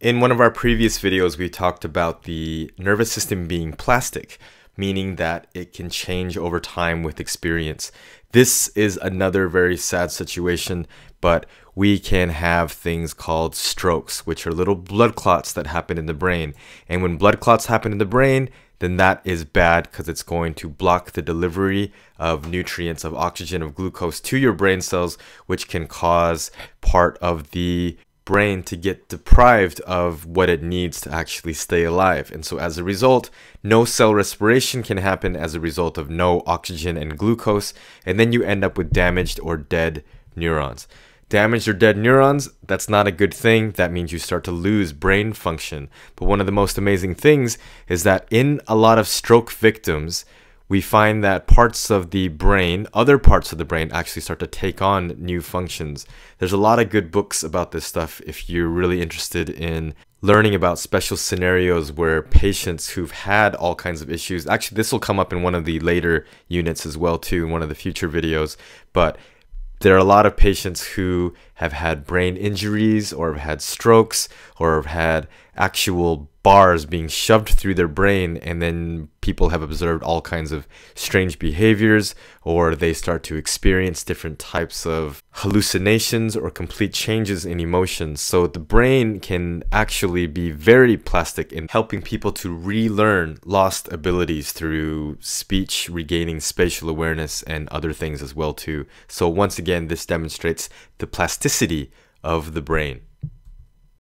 In one of our previous videos, we talked about the nervous system being plastic, meaning that it can change over time with experience. This is another very sad situation, but we can have things called strokes, which are little blood clots that happen in the brain. And when blood clots happen in the brain, then that is bad because it's going to block the delivery of nutrients, of oxygen, of glucose to your brain cells, which can cause part of the brain to get deprived of what it needs to actually stay alive. And so, as a result, no cell respiration can happen as a result of no oxygen and glucose. And then you end up with damaged or dead neurons. Damaged or dead neurons, that's not a good thing. That means you start to lose brain function. But one of the most amazing things is that in a lot of stroke victims, we find that parts of the brain, other parts of the brain, actually start to take on new functions. There's a lot of good books about this stuff if you're really interested in learning about special scenarios where patients who've had all kinds of issues actually this will come up in one of the later units as well too in one of the future videos but there are a lot of patients who have had brain injuries or have had strokes or have had actual bars being shoved through their brain and then people have observed all kinds of strange behaviors or they start to experience different types of hallucinations or complete changes in emotions. So the brain can actually be very plastic in helping people to relearn lost abilities through speech regaining spatial awareness and other things as well too. So once again this demonstrates the plasticity of the brain